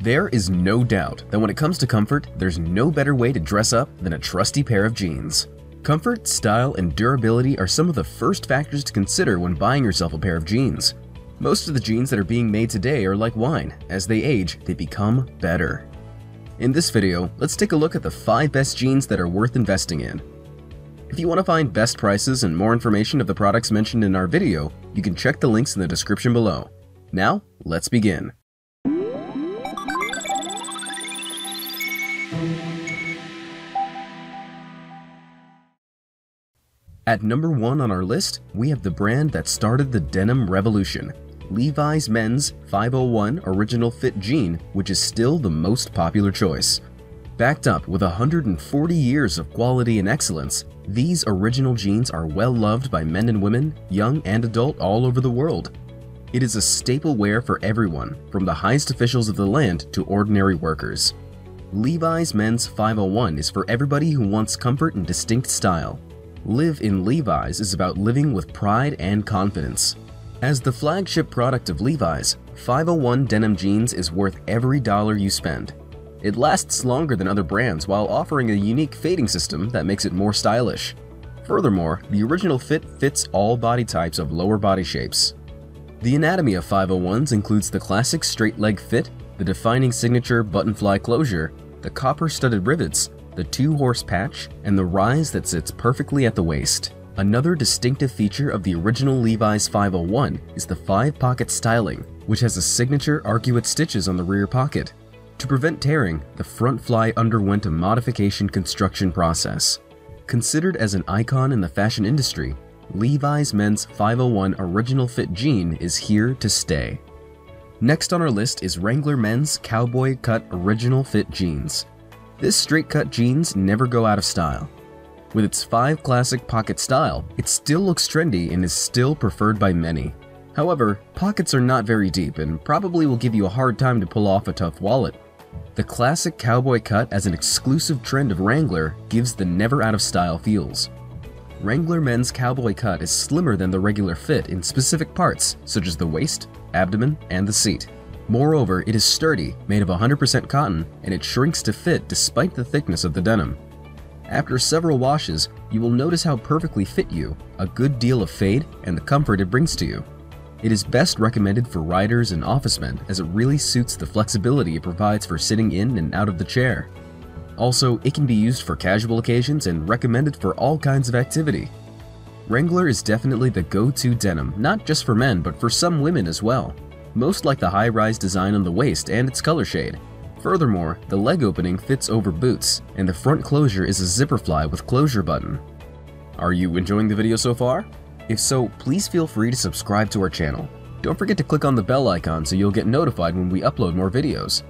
There is no doubt that when it comes to comfort, there's no better way to dress up than a trusty pair of jeans. Comfort, style, and durability are some of the first factors to consider when buying yourself a pair of jeans. Most of the jeans that are being made today are like wine. As they age, they become better. In this video, let's take a look at the 5 best jeans that are worth investing in. If you want to find best prices and more information of the products mentioned in our video, you can check the links in the description below. Now, let's begin. At number 1 on our list, we have the brand that started the denim revolution, Levi's Men's 501 Original Fit Jean, which is still the most popular choice. Backed up with 140 years of quality and excellence, these original jeans are well loved by men and women, young and adult all over the world. It is a staple wear for everyone, from the highest officials of the land to ordinary workers. Levi's Men's 501 is for everybody who wants comfort and distinct style. Live in Levi's is about living with pride and confidence. As the flagship product of Levi's, 501 denim jeans is worth every dollar you spend. It lasts longer than other brands while offering a unique fading system that makes it more stylish. Furthermore, the original fit fits all body types of lower body shapes. The anatomy of 501s includes the classic straight leg fit, the defining signature button fly closure, the copper studded rivets, the two horse patch, and the rise that sits perfectly at the waist. Another distinctive feature of the original Levi's 501 is the five pocket styling, which has a signature arcuate stitches on the rear pocket. To prevent tearing, the front fly underwent a modification construction process. Considered as an icon in the fashion industry, Levi's Men's 501 Original Fit Jean is here to stay. Next on our list is Wrangler Men's Cowboy Cut Original Fit Jeans. This straight cut jeans never go out of style. With its 5 classic pocket style, it still looks trendy and is still preferred by many. However, pockets are not very deep and probably will give you a hard time to pull off a tough wallet. The classic cowboy cut as an exclusive trend of Wrangler gives the never out of style feels. Wrangler men's cowboy cut is slimmer than the regular fit in specific parts such as the waist, abdomen, and the seat. Moreover, it is sturdy, made of 100% cotton, and it shrinks to fit despite the thickness of the denim. After several washes, you will notice how perfectly fit you, a good deal of fade, and the comfort it brings to you. It is best recommended for riders and officemen as it really suits the flexibility it provides for sitting in and out of the chair. Also, it can be used for casual occasions and recommended for all kinds of activity. Wrangler is definitely the go-to denim, not just for men but for some women as well. Most like the high-rise design on the waist and its color shade. Furthermore, the leg opening fits over boots, and the front closure is a zipper fly with closure button. Are you enjoying the video so far? If so, please feel free to subscribe to our channel. Don't forget to click on the bell icon so you'll get notified when we upload more videos.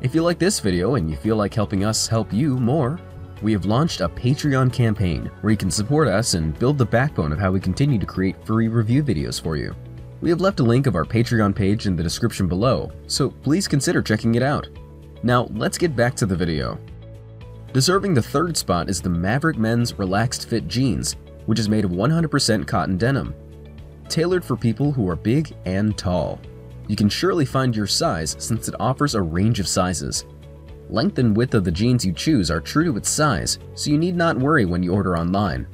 If you like this video and you feel like helping us help you more, we have launched a Patreon campaign where you can support us and build the backbone of how we continue to create free review videos for you. We have left a link of our Patreon page in the description below, so please consider checking it out. Now, let's get back to the video. Deserving the third spot is the Maverick Men's Relaxed Fit Jeans, which is made of 100% cotton denim. Tailored for people who are big and tall. You can surely find your size since it offers a range of sizes. Length and width of the jeans you choose are true to its size, so you need not worry when you order online.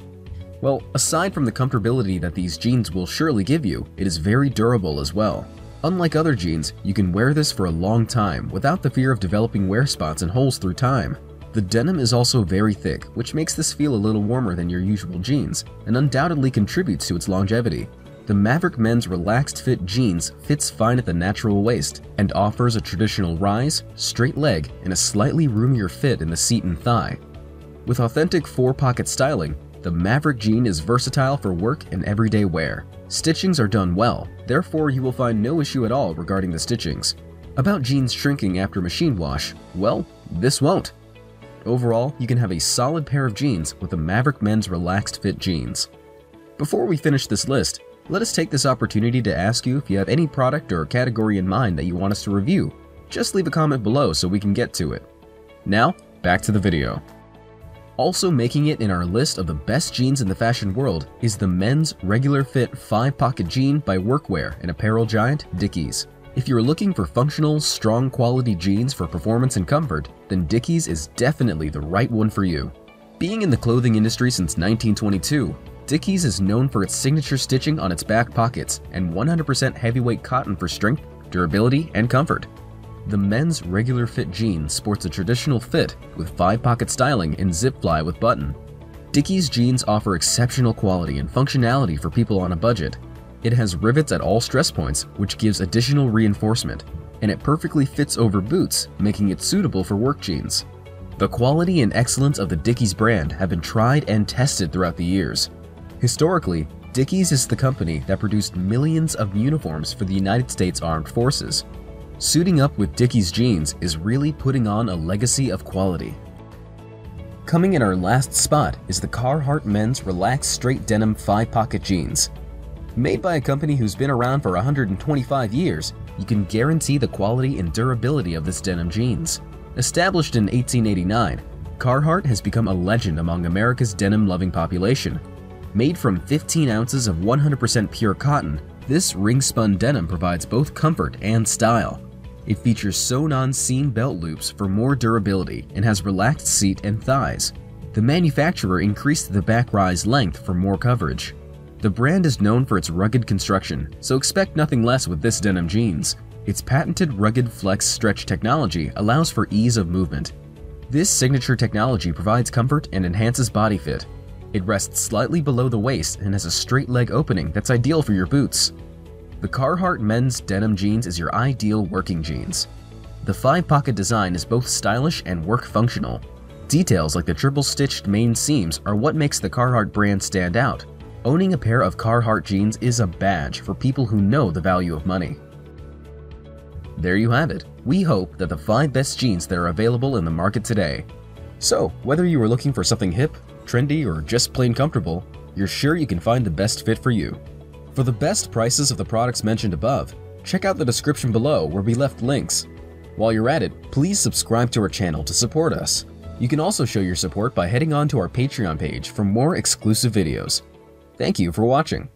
Well, aside from the comfortability that these jeans will surely give you, it is very durable as well. Unlike other jeans, you can wear this for a long time without the fear of developing wear spots and holes through time. The denim is also very thick, which makes this feel a little warmer than your usual jeans, and undoubtedly contributes to its longevity. The Maverick Men's Relaxed Fit Jeans fits fine at the natural waist and offers a traditional rise, straight leg, and a slightly roomier fit in the seat and thigh. With authentic four-pocket styling, the Maverick jean is versatile for work and everyday wear. Stitchings are done well, therefore you will find no issue at all regarding the stitchings. About jeans shrinking after machine wash, well, this won't. Overall, you can have a solid pair of jeans with the Maverick Men's Relaxed Fit jeans. Before we finish this list, let us take this opportunity to ask you if you have any product or category in mind that you want us to review. Just leave a comment below so we can get to it. Now, back to the video. Also making it in our list of the best jeans in the fashion world is the men's regular fit 5 pocket jean by workwear and apparel giant Dickies. If you're looking for functional, strong quality jeans for performance and comfort, then Dickies is definitely the right one for you. Being in the clothing industry since 1922, Dickies is known for its signature stitching on its back pockets and 100% heavyweight cotton for strength, durability, and comfort. The men's regular fit jean sports a traditional fit with 5-pocket styling and zip fly with button. Dickies jeans offer exceptional quality and functionality for people on a budget. It has rivets at all stress points, which gives additional reinforcement, and it perfectly fits over boots, making it suitable for work jeans. The quality and excellence of the Dickies brand have been tried and tested throughout the years. Historically, Dickies is the company that produced millions of uniforms for the United States Armed Forces. Suiting up with Dickies jeans is really putting on a legacy of quality. Coming in our last spot is the Carhartt Men's Relaxed Straight Denim 5-Pocket Jeans. Made by a company who's been around for 125 years, you can guarantee the quality and durability of this denim jeans. Established in 1889, Carhartt has become a legend among America's denim-loving population. Made from 15 ounces of 100% pure cotton, this ring-spun denim provides both comfort and style. It features sewn-on seam belt loops for more durability and has relaxed seat and thighs. The manufacturer increased the back rise length for more coverage. The brand is known for its rugged construction, so expect nothing less with this denim jeans. Its patented rugged flex stretch technology allows for ease of movement. This signature technology provides comfort and enhances body fit. It rests slightly below the waist and has a straight leg opening that's ideal for your boots. The Carhartt men's denim jeans is your ideal working jeans. The five-pocket design is both stylish and work functional. Details like the triple-stitched main seams are what makes the Carhartt brand stand out. Owning a pair of Carhartt jeans is a badge for people who know the value of money. There you have it. We hope that the 5 best jeans that are available in the market today. So, whether you are looking for something hip, trendy, or just plain comfortable, you're sure you can find the best fit for you. For the best prices of the products mentioned above, check out the description below where we left links. While you're at it, please subscribe to our channel to support us. You can also show your support by heading on to our Patreon page for more exclusive videos. Thank you for watching.